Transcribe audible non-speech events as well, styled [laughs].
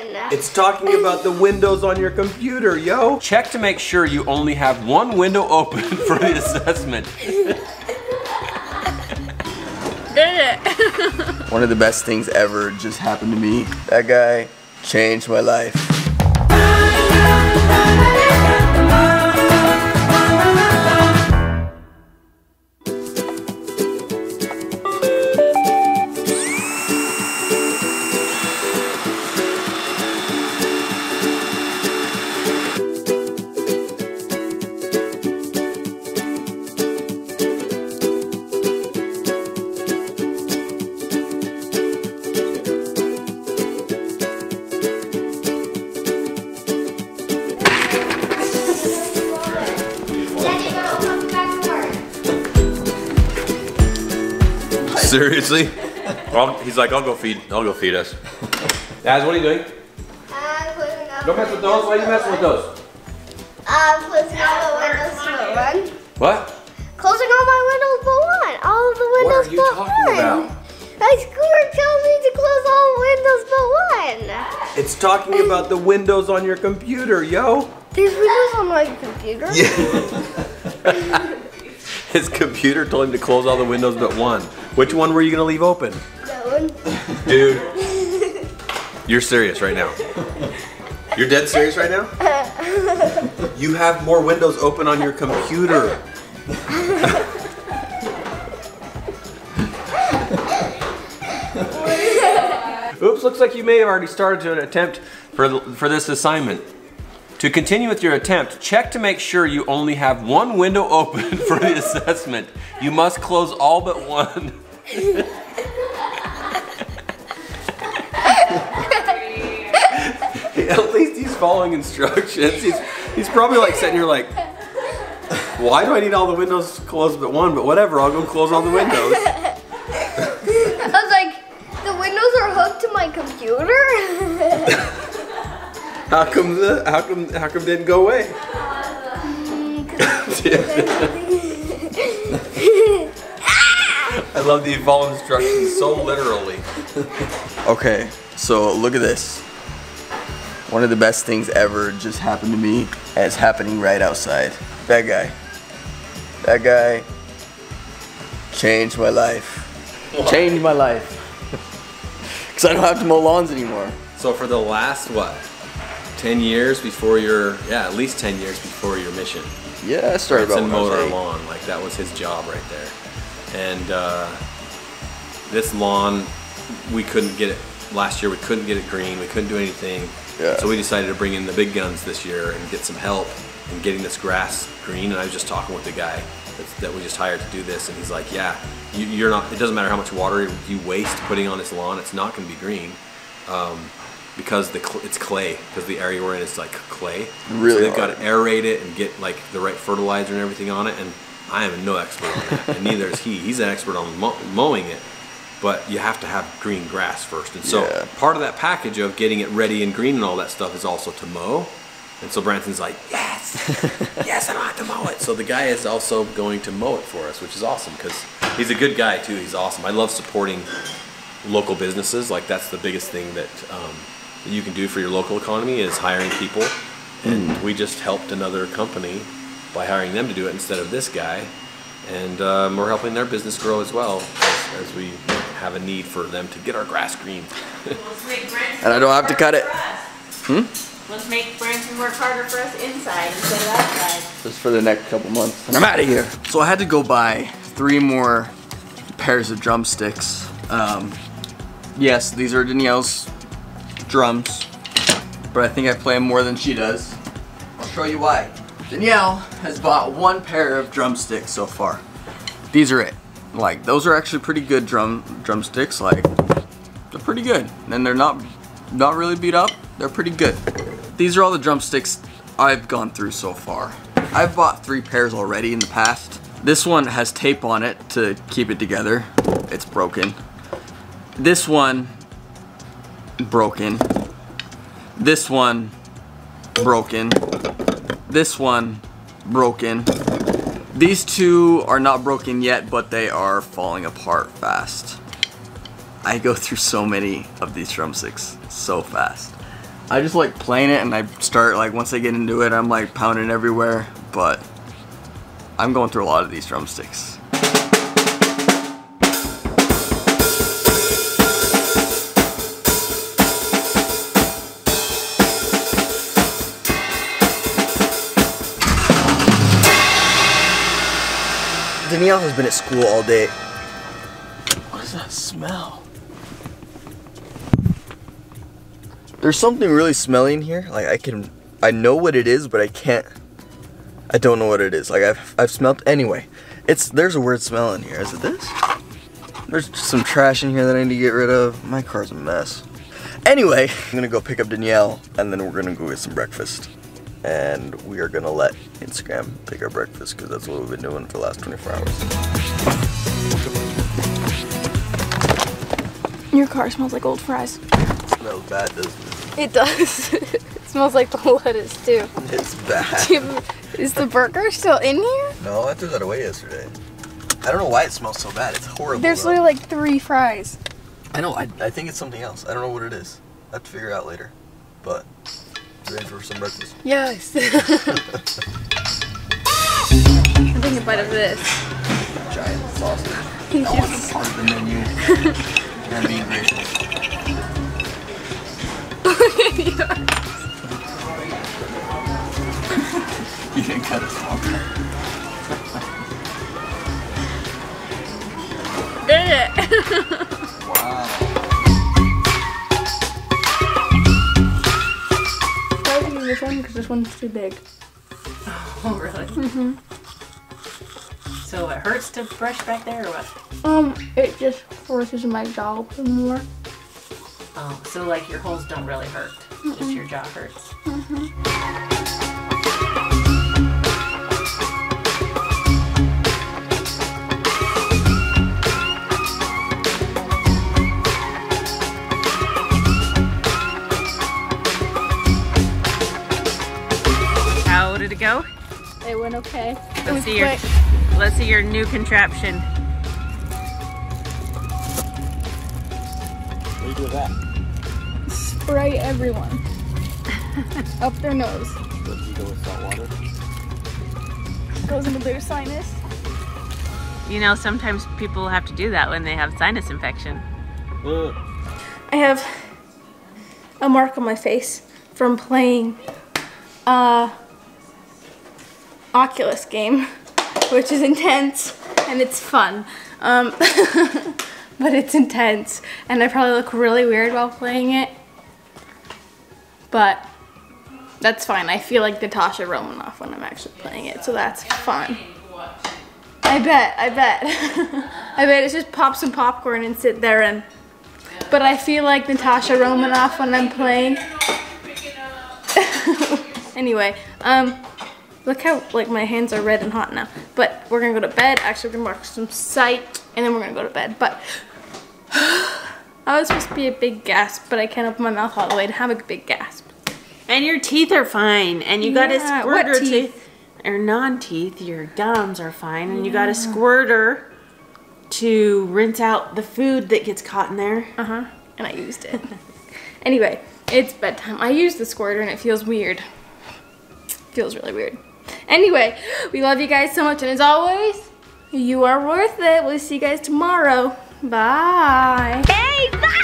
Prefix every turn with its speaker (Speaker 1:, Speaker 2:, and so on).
Speaker 1: one.
Speaker 2: It's talking about the windows on your computer, yo. Check to make sure you only have one window open [laughs] for the assessment.
Speaker 1: Did [laughs] it.
Speaker 3: One of the best things ever just happened to me. That guy changed my life.
Speaker 2: Seriously? Well, he's like, I'll go feed. I'll go feed us. Daz, what are you doing?
Speaker 1: I'm putting up
Speaker 2: Don't mess with those. Why are you messing with those?
Speaker 1: I'm closing all the windows but one.
Speaker 2: What?
Speaker 1: Closing all my windows but one. All of the windows
Speaker 2: What are you talking
Speaker 1: one.
Speaker 2: about?
Speaker 1: My school tells me to close all windows but one.
Speaker 2: It's talking about the windows on your computer, yo.
Speaker 1: There's windows on my computer. [laughs]
Speaker 2: His computer told him to close all the windows but one. Which one were you gonna leave open?
Speaker 1: That one.
Speaker 2: Dude. You're serious right now. You're dead serious right now? You have more windows open on your computer. [laughs] Oops, looks like you may have already started to an attempt for, for this assignment. To continue with your attempt, check to make sure you only have one window open [laughs] for the assessment. You must close all but one. [laughs] At least he's following instructions. He's, he's probably like sitting here like, why do I need all the windows closed but one? But whatever, I'll go close all the windows. [laughs]
Speaker 1: I was like, the windows are hooked to my computer.
Speaker 2: How come the how come how come didn't go away? [laughs] I love the follow instructions so literally.
Speaker 3: Okay, so look at this. One of the best things ever just happened to me, and it's happening right outside. That guy. That guy changed my life. Changed my life. [laughs] Because I don't have to mow lawns anymore.
Speaker 2: So for the last what, ten years before your yeah at least ten years before your mission,
Speaker 3: Yeah, I started about I was
Speaker 2: mowed our lawn. Like that was his job right there. And uh, this lawn, we couldn't get it last year. We couldn't get it green. We couldn't do anything.
Speaker 3: Yeah.
Speaker 2: So we decided to bring in the big guns this year and get some help in getting this grass green. And I was just talking with the guy that we just hired to do this, and he's like, "Yeah, you, you're not. It doesn't matter how much water you waste putting on this lawn. It's not going to be green." Um, because the cl- it's clay because the area we're in is like clay.
Speaker 3: Really
Speaker 2: so they've got to aerate it and get like the right fertilizer and everything on it. And I am no expert on that, and neither is he. He's an expert on mow- mowing it, but you have to have green grass first. And so
Speaker 3: Yeah.
Speaker 2: part of that package of getting it ready and green and all that stuff is also to mow. And so Branson's like, yes, [laughs] yes, I don't have to mow it. So the guy is also going to mow it for us, which is awesome because he's a good guy too. He's awesome. I love supporting local businesses. Like that's the biggest thing that, um, that you can do for your local economy is hiring people. And we just helped another company by hiring them to do it instead of this guy. And um, we're helping their business grow as well as, as we have a need for them to get our grass green.
Speaker 4: Let's make Branson
Speaker 3: And I don't have to cut it.
Speaker 4: for us. Let's make Branson work harder for us inside instead of outside.
Speaker 3: Just for the next couple months. And I'm out of here. So I had to go buy three more pairs of drumsticks. Um, yes, these are Daniell's drums, but I think I play them more than she does. I'll show you why. Daniell has bought one pair of drumsticks so far. These are it. Like those are actually pretty good drum drumsticks. Like they're pretty good, and they're not not really beat up. They're pretty good. These are all the drumsticks I've gone through so far. I've bought three pairs already in the past. This one has tape on it to keep it together. It's broken. This one broken. This one broken. This one broken. These two are not broken yet, but they are falling apart fast. I go through so many of these drumsticks so fast. I just like playing it and I start like once I get into it I'm like pounding everywhere but I'm going through a lot of these drumsticks. Daniell has been at school all day. What is that smell? There's something really smelly in here. Like I can, I know what it is, but I can't. I don't know what it is. Like I've, I've smelled. Anyway, it's there's a weird smell in here. Is it this? There's some trash in here that I need to get rid of. My car's a mess. Anyway, [laughs] I'm gonna go pick up Daniell, and then we're gonna go get some breakfast. And we are gonna let Instagram pick our breakfast because that's what we've been doing for the last 24 hours.
Speaker 1: Your car smells like old fries.
Speaker 3: It smells bad, doesn't
Speaker 1: It It does. [laughs] it smells like the lettuce too.
Speaker 3: It's bad.
Speaker 1: Is the burger still in here?
Speaker 3: No, I threw that away yesterday. I don't know why it smells so bad. It's horrible.
Speaker 1: There's literally like three fries.
Speaker 3: I know. I, I think it's something else. I don't know what it is. I have to figure it out later. But you ready for some breakfast?
Speaker 1: Yes. I'm taking a bite of this.
Speaker 3: Giant sausage.
Speaker 1: Yes.
Speaker 3: That wasn't part of the menu. and I'm being gracious.
Speaker 1: Because this one's too big. [laughs]
Speaker 4: Oh, really? Mm-hmm. So it hurts to brush back there or what?
Speaker 1: Um, it just forces my jaw open more.
Speaker 4: Oh, so like your holes don't really hurt. Just your jaw hurts. How did go?
Speaker 1: It went okay.
Speaker 4: Let's
Speaker 1: was
Speaker 4: see your let's see your new contraption.
Speaker 3: What do you do with that?
Speaker 1: Spray everyone. [laughs] Up their nose.
Speaker 3: Does you go with salt water?
Speaker 1: Goes into their sinus.
Speaker 4: You know, sometimes people have to do that when they have sinus infection.
Speaker 1: I have a mark on my face from playing uh Oculus game, which is intense and it's fun. Um, [laughs] but it's intense and I probably look really weird while playing it. But that's fine. I feel like Natasha Romanoff when I'm actually playing it, so that's fun. I bet, I bet. [laughs] I bet it's just pop some popcorn and sit there and but I feel like Natasha Romanoff when I'm playing. [laughs] anyway, um, look how like my hands are red and hot now. But we're gonna go to bed. Actually, we're gonna watch some sight, and then we're gonna go to bed. But [gasps] I was supposed to be a big gasp, but I can't open my mouth all the way to have a big gasp.
Speaker 4: And your teeth are fine. And you got a
Speaker 1: Yeah, what
Speaker 4: squirter
Speaker 1: teeth?
Speaker 4: to or non-teeth, your gums are fine. And you got a squirter to rinse out the food that gets caught in there.
Speaker 1: Uh huh. And I used it. [laughs] anyway, it's bedtime. I used the squirter and it feels weird. Feels really weird. Anyway, we love you guys so much, and as always, you are worth it. We'll see you guys tomorrow. Bye.
Speaker 4: Hey, bye!